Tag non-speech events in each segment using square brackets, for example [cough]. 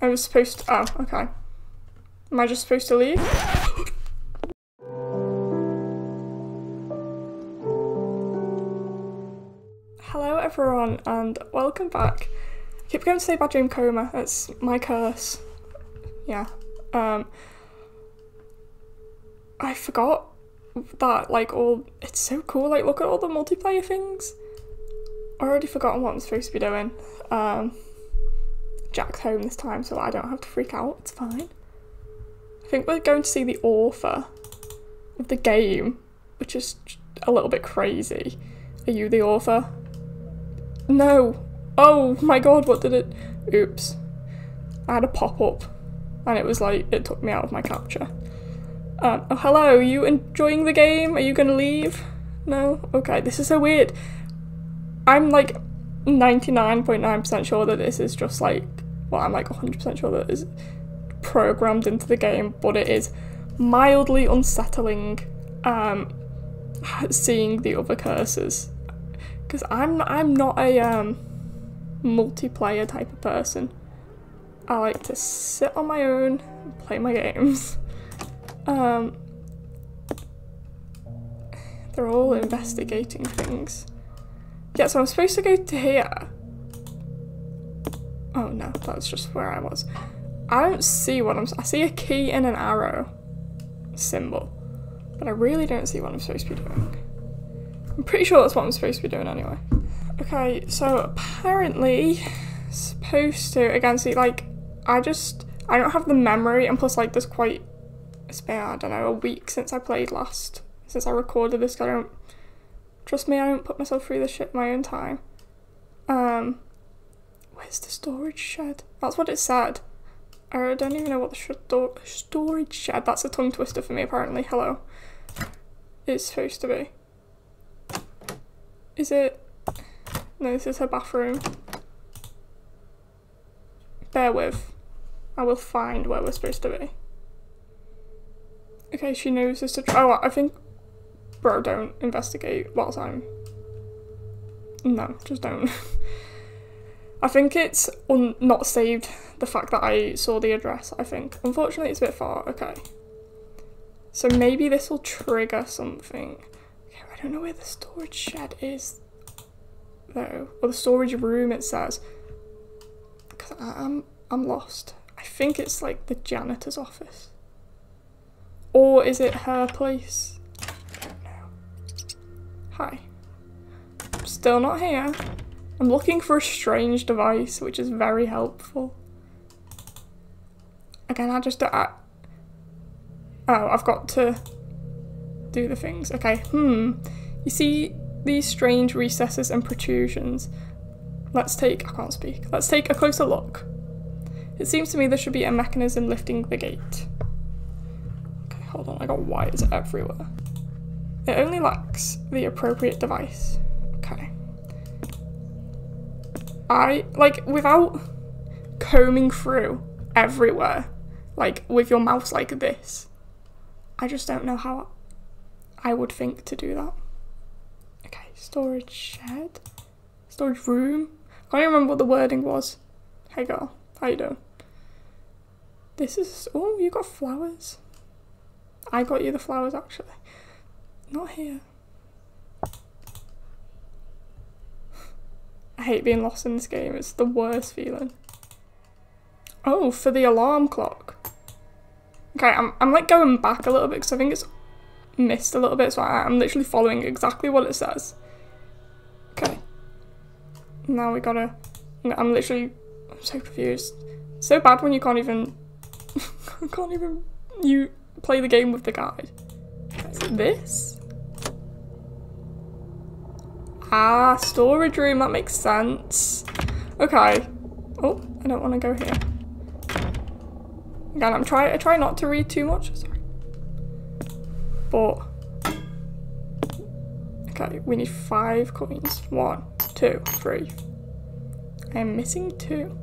I was supposed to- oh, okay. Am I just supposed to leave? Hello everyone and welcome back. I keep going to say bad dream coma, that's my curse. Yeah. Um I forgot that like all it's so cool, like look at all the multiplayer things. I already forgotten what I'm supposed to be doing. Um Jack's home this time so I don't have to freak out, it's fine. I think we're going to see the author of the game, which is a little bit crazy. Are you the author? No. Oh my god, what did it? Oops. I had a pop up and it was like, it took me out of my capture. Um, oh, hello, are you enjoying the game? Are you gonna leave? No? Okay, this is so weird. I'm like 99.9% sure that this is just like, well, I'm like 100% sure that is programmed into the game, but it is mildly unsettling um, seeing the other curses because I'm I'm not a um, multiplayer type of person. I like to sit on my own and play my games. [laughs] Um, they're all investigating things. Yeah, so I'm supposed to go to here. Oh no, that's just where I was. I don't see what I'm. I see a key and an arrow symbol, but I really don't see what I'm supposed to be doing. I'm pretty sure that's what I'm supposed to be doing anyway. Okay, so apparently, supposed to again see like I just I don't have the memory, and plus like there's quite it's been I don't know a week since I played last since I recorded this. I don't trust me. I don't put myself through this shit my own time. Um, where's the storage shed? That's what it said. I don't even know what the sto storage shed. That's a tongue twister for me apparently. Hello. It's supposed to be. Is it? No, this is her bathroom. Bear with. I will find where we're supposed to be. Okay, she knows this to try. Oh, I think. Bro, don't investigate whilst I'm. No, just don't. [laughs] I think it's not saved the fact that I saw the address, I think. Unfortunately, it's a bit far. Okay. So maybe this will trigger something. Okay, I don't know where the storage shed is, though. Or the storage room, it says. Because I'm, I'm lost. I think it's like the janitor's office. Or is it her place? I don't know. Hi. I'm still not here. I'm looking for a strange device, which is very helpful. Again, I just... Oh, I've got to do the things. Okay, hmm. You see these strange recesses and protrusions? Let's take... I can't speak. Let's take a closer look. It seems to me there should be a mechanism lifting the gate. Okay, hold on. I got wires everywhere. It only lacks the appropriate device. Okay. I, like, without combing through everywhere, like, with your mouse like this, I just don't know how I would think to do that. Okay, storage shed? Storage room? I can't remember what the wording was. Hey girl, how you doing? This is, oh, you got flowers. I got you the flowers actually. Not here. I hate being lost in this game. It's the worst feeling. Oh, for the alarm clock. Okay, I'm, I'm like going back a little bit because I think it's missed a little bit. So I'm literally following exactly what it says. Okay. Now we gotta... I'm literally... I'm so confused. So bad when you can't even... [laughs] can't even... You play the game with the guide. Is it this? Ah, storage room, that makes sense. Okay. Oh, I don't want to go here. Again, I'm trying I try not to read too much, sorry. But Okay, we need five coins. One, two, three. I am missing two.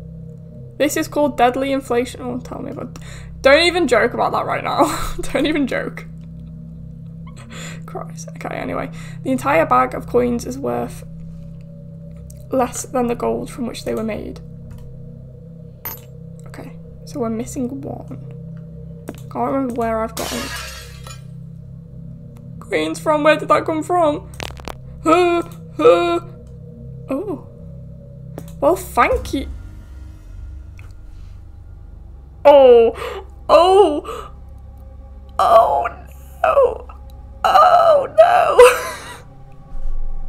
This is called deadly inflation. Oh, tell me about Don't even joke about that right now. [laughs] don't even joke. Christ. Okay, anyway. The entire bag of coins is worth less than the gold from which they were made. Okay. So we're missing one. Can't remember where I've gotten Queens from. Where did that come from? Uh, uh. Oh. Well, thank you. Oh. [gasps] Oh. Oh no. Oh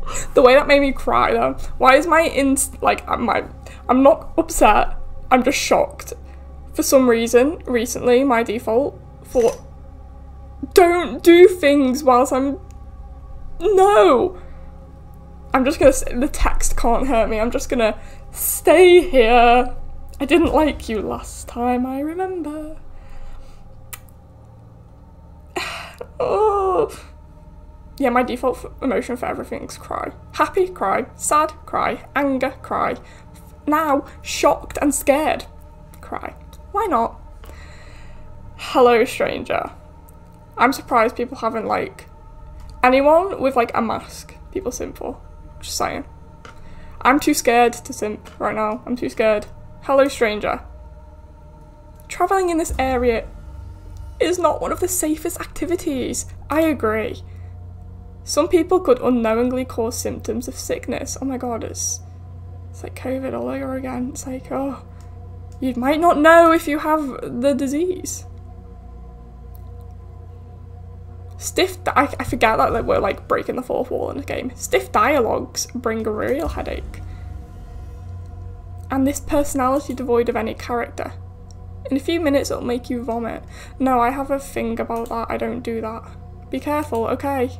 no. [laughs] the way that made me cry though. Why is my inst like uh, my I'm not upset. I'm just shocked. For some reason, recently my default for don't do things whilst I'm no. I'm just gonna the text can't hurt me. I'm just gonna stay here. I didn't like you last time, I remember. [sighs] oh. Yeah, my default emotion for everything's cry. Happy, cry. Sad, cry. Anger, cry. Now, shocked and scared, cry. Why not? Hello, stranger. I'm surprised people haven't, like, anyone with, like, a mask people simp for. Just saying. I'm too scared to simp right now. I'm too scared. Hello, stranger. Travelling in this area is not one of the safest activities. I agree. Some people could unknowingly cause symptoms of sickness. Oh my god, it's, it's like COVID all over again. It's like, oh, you might not know if you have the disease. Stiff, I, I forget that like, we're like breaking the fourth wall in the game. Stiff dialogues bring a real headache. And this personality devoid of any character. In a few minutes it'll make you vomit. No, I have a thing about that. I don't do that. Be careful, okay?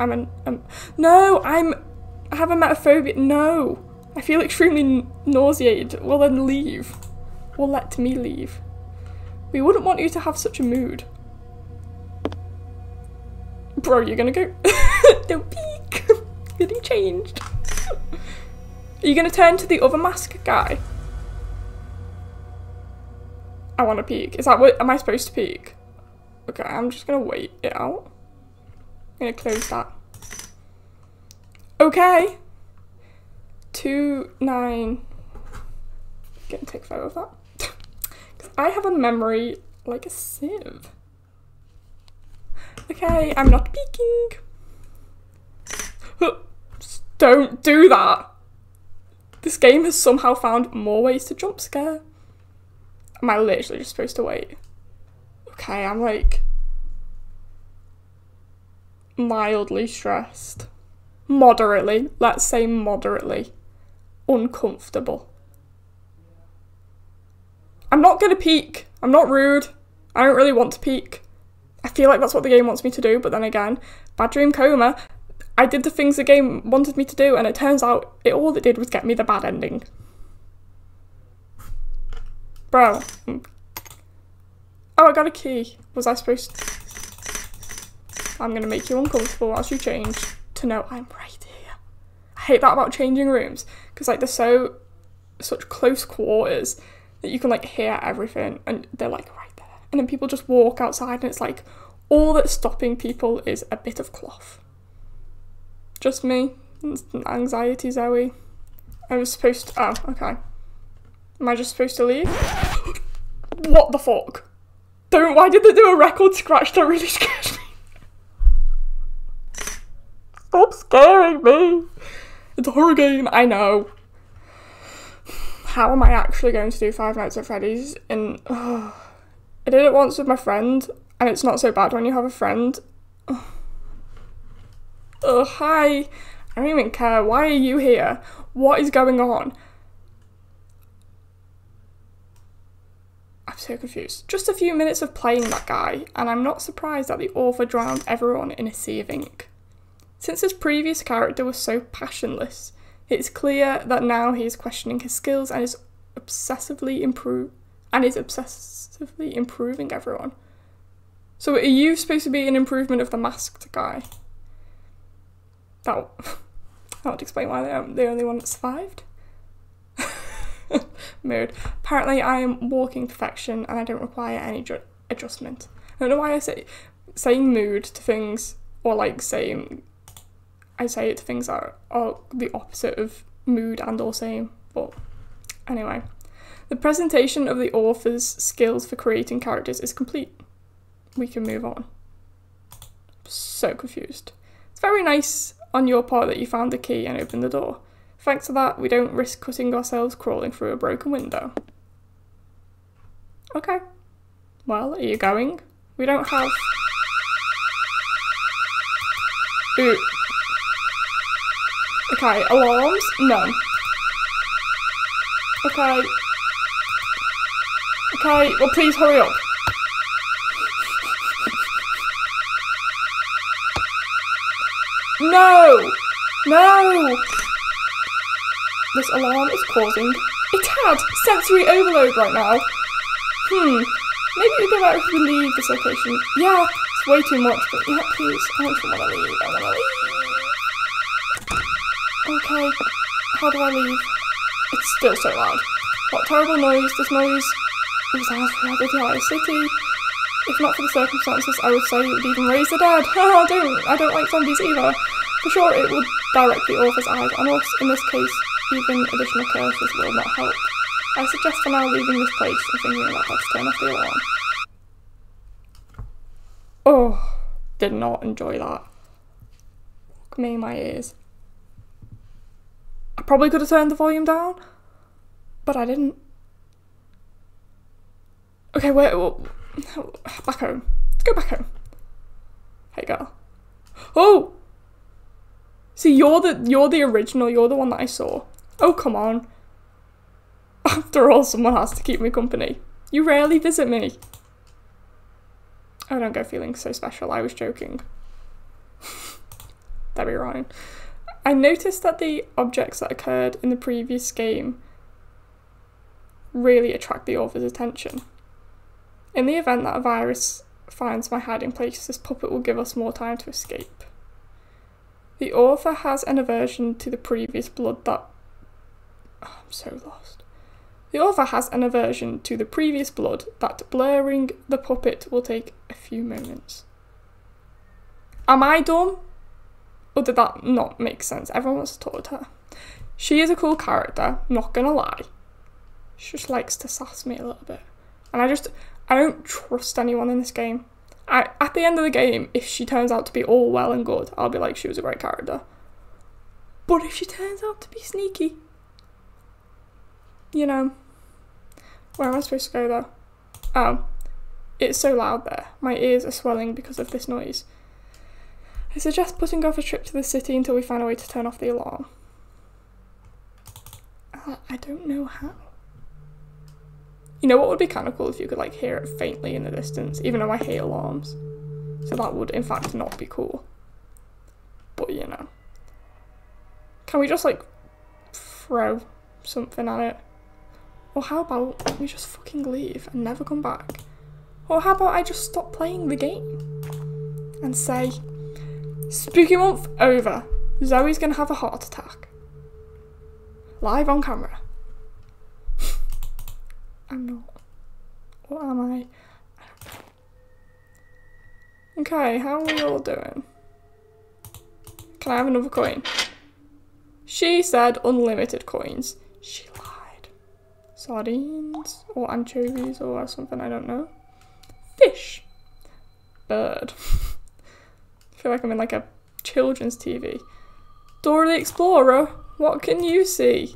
I'm an, um, no, I'm, I have emetophobia. No, I feel extremely nauseated. Well then leave. Well let me leave. We wouldn't want you to have such a mood. Bro, you're gonna go. [laughs] Don't peek. [laughs] Getting changed. Are you gonna turn to the other mask guy? I want to peek. Is that what? Am I supposed to peek? Okay, I'm just gonna wait it out. I'm gonna close that. Okay. Two nine. I'm Gonna take a photo of that. [laughs] Because I have a memory like a sieve. Okay, I'm not peeking. Don't do that. This game has somehow found more ways to jump scare. Am I literally just supposed to wait? Okay, I'm like mildly stressed. Moderately, let's say moderately uncomfortable. I'm not gonna peek. I'm not rude. I don't really want to peek. I feel like that's what the game wants me to do, but then again, bad dream coma, I did the things the game wanted me to do, and it turns out it all it did was get me the bad ending. Bro. Mm. Oh, I got a key. Was I supposed to... I'm gonna make you uncomfortable whilst you change to know I'm right here. I hate that about changing rooms, because like they're so, such close quarters that you can like hear everything, and they're like right there. and then people just walk outside and it's like all that's stopping people is a bit of cloth. Just me. Anxiety, Zoe. I was supposed to. Oh, okay. Am I just supposed to leave? [gasps] what the fuck? Don't. Why did they do a record scratch? That really [laughs] scared me. Stop scaring me. It's a horror game. I know. How am I actually going to do Five Nights at Freddy's in. Oh. [sighs] I did it once with my friend, and it's not so bad when you have a friend. [sighs] Oh, hi. I don't even care. Why are you here? What is going on? I'm so confused. Just a few minutes of playing that guy, and I'm not surprised that the author drowned everyone in a sea of ink. Since his previous character was so passionless, it's clear that now he is questioning his skills and is obsessively improve and is obsessively improving everyone. So are you supposed to be an improvement of the masked guy? That, [laughs] that would explain why they're the only one that survived. [laughs] Mood. Apparently I am walking perfection and I don't require any adjustment. I don't know why I say saying mood to things or like saying I say it things that are, are the opposite of mood and or same, but anyway. The presentation of the author's skills for creating characters is complete. We can move on. So confused. It's very nice on your part that you found the key and opened the door. Thanks to that, we don't risk cutting ourselves crawling through a broken window. Okay. Well, are you going? We don't have... Ooh. Okay, alarms? No. Okay. Okay, well please hurry up. No! No! This alarm is causing a tad sensory overload right now. Hmm, maybe it'd be better if we leave this location. Yeah, it's way too much, but yeah, please. I don't want to leave. I want to leave. Okay, how do I leave? It's still so loud. What terrible noise. This noise was as throughout the entire city. If not for the circumstances, I would say it would even raise the dead. [laughs] I don't, I don't like zombies either. For sure, it would direct the author's eyes on us. In this case, even additional curses will not help. I suggest for now leaving this place and thinking about how to turn off the alarm. Oh, did not enjoy that. Fuck me my ears. Probably could have turned the volume down, but I didn't. Okay, wait, well, [sighs] back home. Let's go back home. Hey, girl. Oh! See, you're the you're the original. You're the one that I saw. Oh, come on. [laughs] After all, someone has to keep me company. You rarely visit me. I don't go feeling so special. I was joking. [laughs] That'd be Ryan. I noticed that the objects that occurred in the previous game really attract the author's attention. In the event that a virus finds my hiding place, this puppet will give us more time to escape. The author has an aversion to the previous blood that. Oh, I'm so lost. The author has an aversion to the previous blood that blurring the puppet will take a few moments. Am I dumb? Or did that not make sense? Everyone was told her. She is a cool character, not gonna lie. She just likes to sass me a little bit. And I just, I don't trust anyone in this game. I, at the end of the game, if she turns out to be all well and good, I'll be like, she was a great character. But if she turns out to be sneaky, you know, where am I supposed to go though? Oh, it's so loud there. My ears are swelling because of this noise. I suggest putting off a trip to the city until we find a way to turn off the alarm. Uh, I don't know how. You know what would be kind of cool if you could like hear it faintly in the distance, even though I hate alarms. So that would in fact not be cool. But you know. Can we just like throw something at it? Or how about we just fucking leave and never come back? Or how about I just stop playing the game and say, Spooky month over. Zoe's gonna have a heart attack. Live on camera. [laughs] I'm not. What am I? Okay, how are we all doing? Can I have another coin? She said unlimited coins. She lied. Sardines or anchovies or something, I don't know. Fish. Bird. [laughs] I feel like I'm in like a children's TV. Dora the Explorer, what can you see?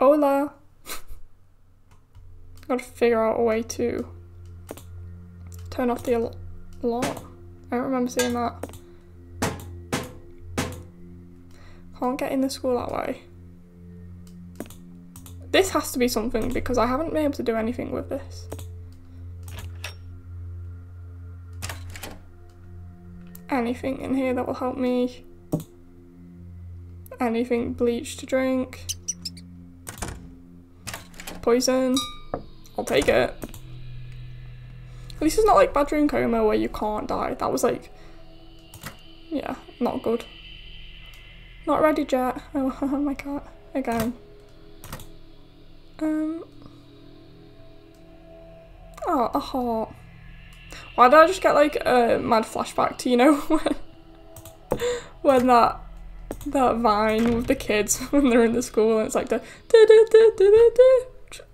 Hola. [laughs] Gotta figure out a way to turn off the alarm. I don't remember seeing that. Can't get in the school that way. This has to be something because I haven't been able to do anything with this. Anything in here that will help me. Anything bleach to drink. Poison. I'll take it. At least it's not like bad dream coma where you can't die. That was like, yeah, not good. Not ready yet. [laughs] Oh, my god. Again. Um. Oh, a heart. Why did I just get like a mad flashback to, you know, [laughs] when, that that vine with the kids [laughs] when they're in the school and it's like the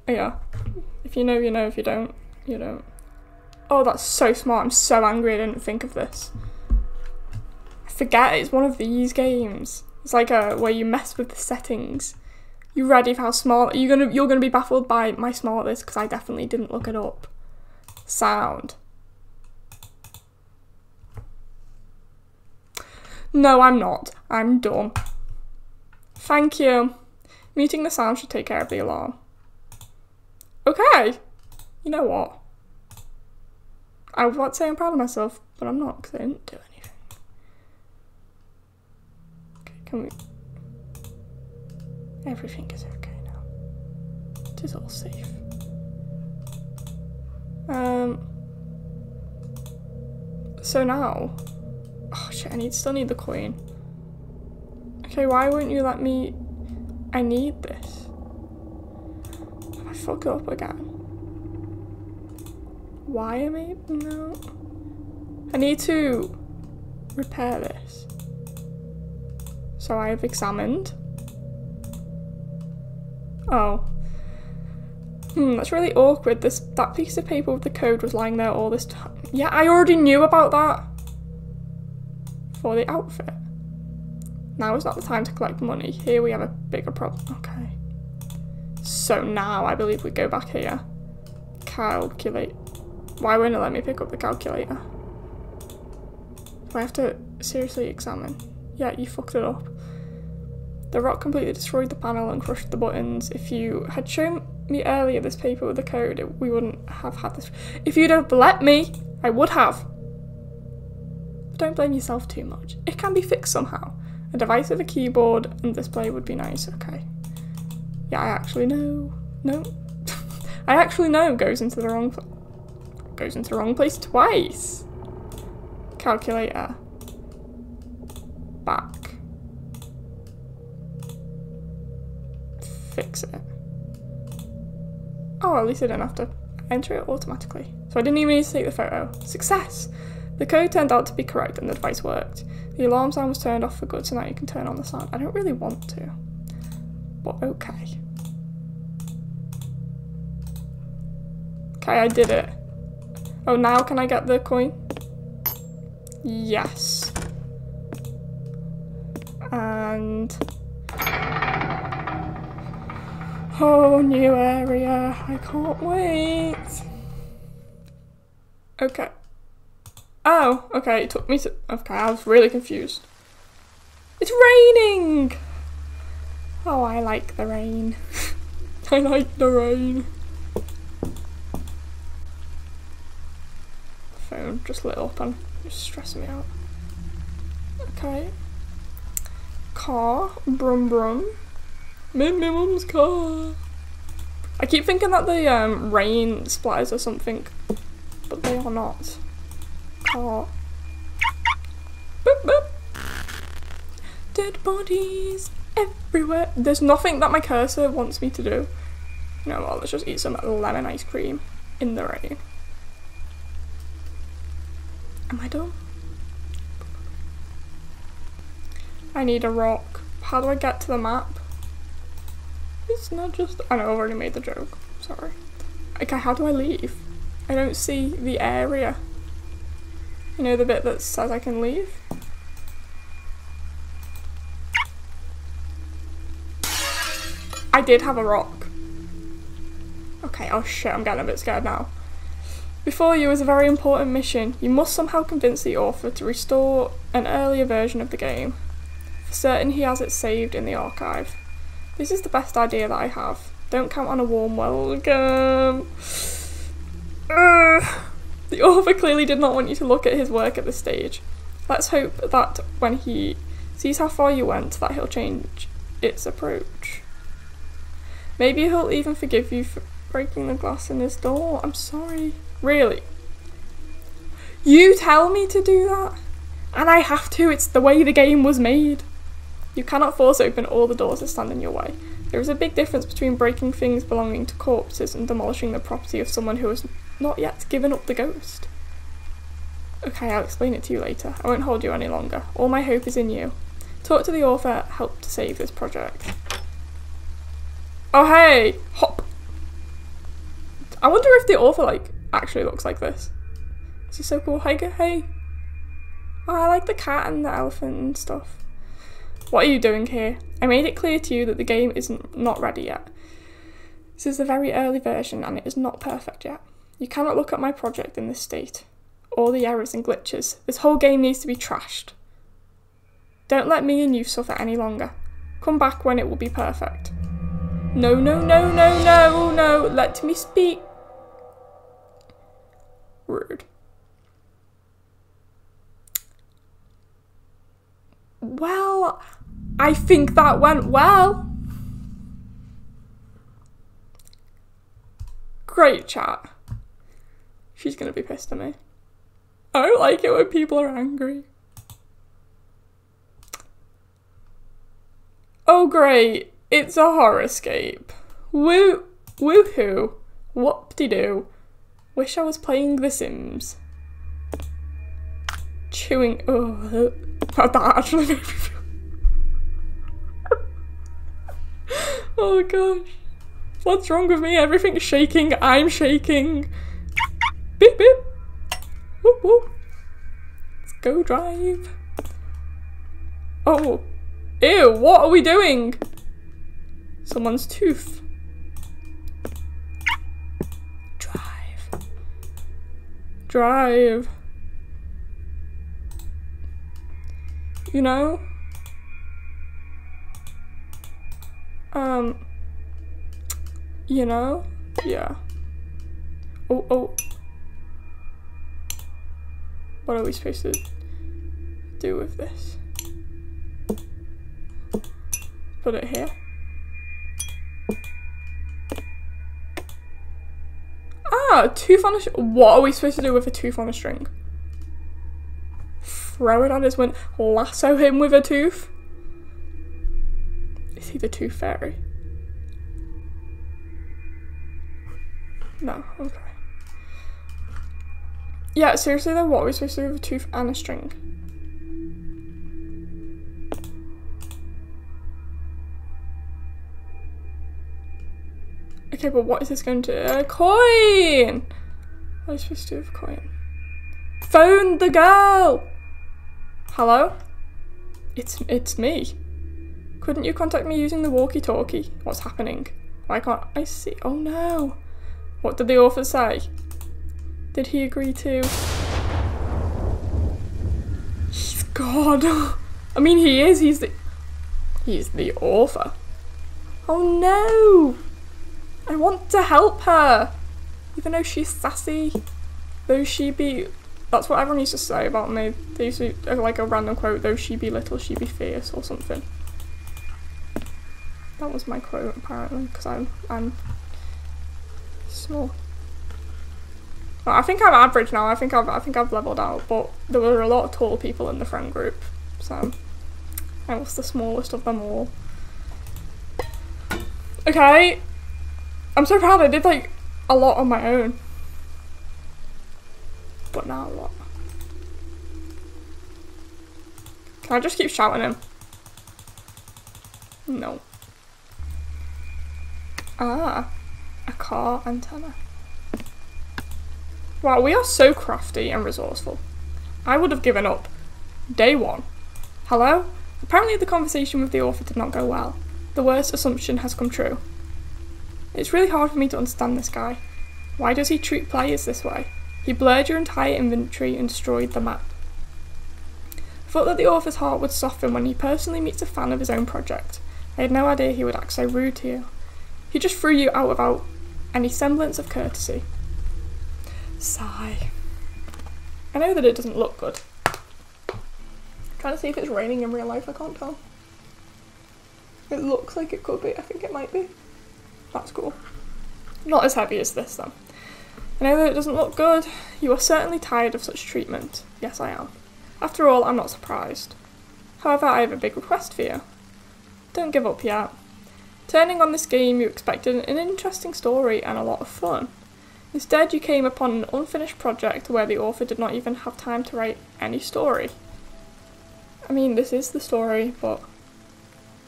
Yeah. If you know, you know. If you don't, you don't. Oh, that's so smart. I'm so angry I didn't think of this. I forget it's one of these games. It's like a where you mess with the settings. You ready for how small you're gonna you're gonna be baffled by my smartness because I definitely didn't look it up. Sound. No, I'm not. I'm dumb. Thank you. Muting the sound should take care of the alarm. Okay. You know what? I was about to say I'm proud of myself, but I'm not because I didn't do anything. Okay, can we... Everything is okay now. It is all safe. Um... So now... Oh shit, I need still need the coin. Okay, why won't you let me... I need this. Have I fucked up again? Why am I... No. I need to repair this. So I have examined. Oh. Hmm, that's really awkward. This That piece of paper with the code was lying there all this time. Yeah, I already knew about that. For the outfit. Now is not the time to collect money. Here we have a bigger problem. Okay. So now I believe we go back here. Calculate. Why won't it let me pick up the calculator? Do I have to seriously examine? Yeah, you fucked it up. The rock completely destroyed the panel and crushed the buttons. If you had shown me earlier this paper with the code, it, we wouldn't have had this. If you'd have let me, I would have. Don't blame yourself too much. It can be fixed somehow. A device with a keyboard and display would be nice. Okay. Yeah, I actually know. No. [laughs] I actually know goes into the wrong goes into the wrong place twice. Calculator. Back. Fix it. Oh, at least I don't have to enter it automatically. So I didn't even need to take the photo. Success! The code turned out to be correct and the device worked. The alarm sound was turned off for good, so now you can turn on the sound. I don't really want to, but okay. Okay, I did it. Oh, now can I get the coin? Yes. And... Oh, new area. I can't wait. Okay. Oh, okay, it took me to... Okay, I was really confused. It's raining! Oh, I like the rain. [laughs] I like the rain. phone just lit up and just stressing me out. Okay. Car, brum brum. My mum's car. I keep thinking that the um, rain splatters or something, but they are not. Boop boop. Dead bodies everywhere. There's nothing that my cursor wants me to do. No, let's just eat some lemon ice cream in the rain. Am I done? I need a rock. How do I get to the map? It's not just- I know, I've already made the joke. Sorry. Okay, how do I leave? I don't see the area. You know the bit that says I can leave? I did have a rock. Okay, oh shit, I'm getting a bit scared now. Before you is a very important mission. You must somehow convince the author to restore an earlier version of the game. For certain he has it saved in the archive. This is the best idea that I have. Don't count on a warm welcome. [sighs] the author clearly did not want you to look at his work at this stage. Let's hope that when he sees how far you went that he'll change its approach. Maybe he'll even forgive you for breaking the glass in his door. I'm sorry. Really? You tell me to do that? And I have to, it's the way the game was made. You cannot force open all the doors that stand in your way. There is a big difference between breaking things belonging to corpses and demolishing the property of someone who has not yet given up the ghost. Okay, I'll explain it to you later. I won't hold you any longer. All my hope is in you. Talk to the author, help to save this project. Oh hey! Hop! I wonder if the author like actually looks like this. This is so cool. Hey, hey. Oh, I like the cat and the elephant and stuff. What are you doing here? I made it clear to you that the game isn't not ready yet. This is a very early version and it is not perfect yet. You cannot look at my project in this state. All the errors and glitches. This whole game needs to be trashed. Don't let me and you suffer any longer. Come back when it will be perfect. No, no, no, no, no, oh, no, let me speak. Rude. Well, I think that went well. Great chat. She's gonna be pissed at me. I don't like it when people are angry. Oh great, it's a horoscape. Woo, woohoo, whoop-de-doo. Wish I was playing The Sims. Chewing, oh, that actually made me feel. oh gosh. What's wrong with me? Everything's shaking, I'm shaking. Let's go drive. Oh. Ew, what are we doing? Someone's tooth. Drive. Drive. You know? Um. You know? Yeah. Oh, oh. What are we supposed to do with this? Put it here. Ah, tooth on a What are we supposed to do with a tooth on a string? Throw it on his wind. Lasso him with a tooth? Is he the tooth fairy? No, okay. Yeah, seriously though, what are we supposed to do with a tooth and a string? Okay, but what is this going to- A coin! What are you supposed to do with coin? Phone the girl! Hello? It's- it's me. Couldn't you contact me using the walkie-talkie? What's happening? Why can't I see? Oh no! What did the author say? Did he agree to? He's God. [laughs] I mean, he is. He's the. He's the author. Oh no! I want to help her! Even though she's sassy. Though she be. That's what everyone used to say about me. They used to, uh, like a random quote, though she be little, she be fierce, or something. That was my quote, apparently, because I'm, I'm small. Well, I think I'm average now. I think I've I think I've leveled out, but there were a lot of tall people in the friend group, so I was the smallest of them all. Okay, I'm so proud. I did like a lot on my own, but not a lot. Can I just keep shouting him? No. Ah, a car antenna. Wow, we are so crafty and resourceful. I would have given up. Day one. Hello? Apparently the conversation with the author did not go well. The worst assumption has come true. It's really hard for me to understand this guy. Why does he treat players this way? He blurred your entire inventory and destroyed the map. I thought that the author's heart would soften when he personally meets a fan of his own project. I had no idea he would act so rude to you. He just threw you out without any semblance of courtesy. Sigh. I know that it doesn't look good. I'm trying to see if it's raining in real life, I can't tell. It looks like it could be, I think it might be. That's cool. Not as heavy as this though. I know that it doesn't look good. You are certainly tired of such treatment. Yes, I am. After all, I'm not surprised. However, I have a big request for you. Don't give up yet. Turning on this game, you expected an interesting story and a lot of fun. Instead, you came upon an unfinished project where the author did not even have time to write any story. I mean, this is the story, but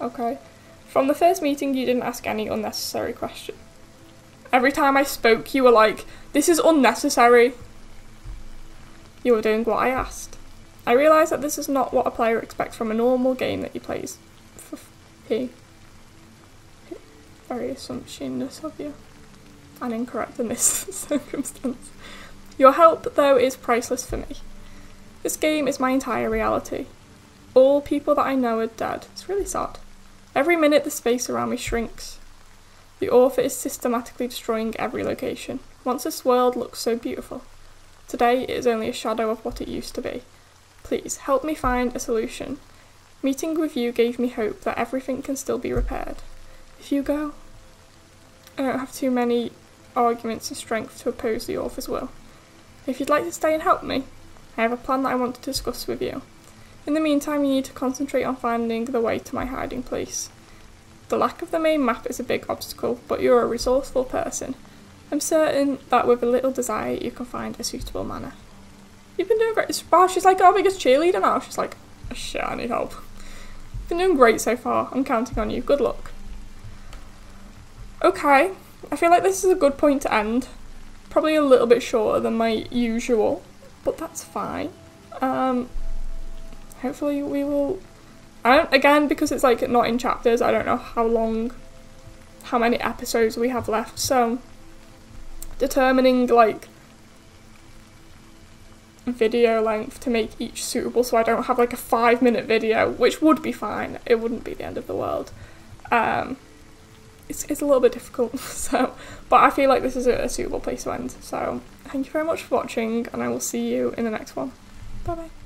okay. From the first meeting, you didn't ask any unnecessary question. Every time I spoke, you were like, this is unnecessary. You were doing what I asked. I realise that this is not what a player expects from a normal game that he plays. He. Very assumptionless of you. And incorrect in this [laughs] circumstance. Your help, though, is priceless for me. This game is my entire reality. All people that I know are dead. It's really sad. Every minute the space around me shrinks. The author is systematically destroying every location. Once this world looked so beautiful. Today it is only a shadow of what it used to be. Please help me find a solution. Meeting with you gave me hope that everything can still be repaired. If you go, I don't have too many arguments and strength to oppose the author's will. If you'd like to stay and help me, I have a plan that I want to discuss with you. In the meantime, you need to concentrate on finding the way to my hiding place. The lack of the main map is a big obstacle, but you're a resourceful person. I'm certain that with a little desire, you can find a suitable manner. You've been doing great. Wow, she's like our biggest cheerleader now. She's like, shit, I need help. You've been doing great so far. I'm counting on you. Good luck. Okay, I feel like this is a good point to end. Probably a little bit shorter than my usual, but that's fine. Um, hopefully we will. I don't again because it's like not in chapters. I don't know how long, how many episodes we have left. So determining like video length to make each suitable so I don't have like a five minute video, which would be fine. It wouldn't be the end of the world. Um, it's, it's a little bit difficult, [laughs] so, but I feel like this is a, a suitable place to end. So, thank you very much for watching, and I will see you in the next one. Bye bye.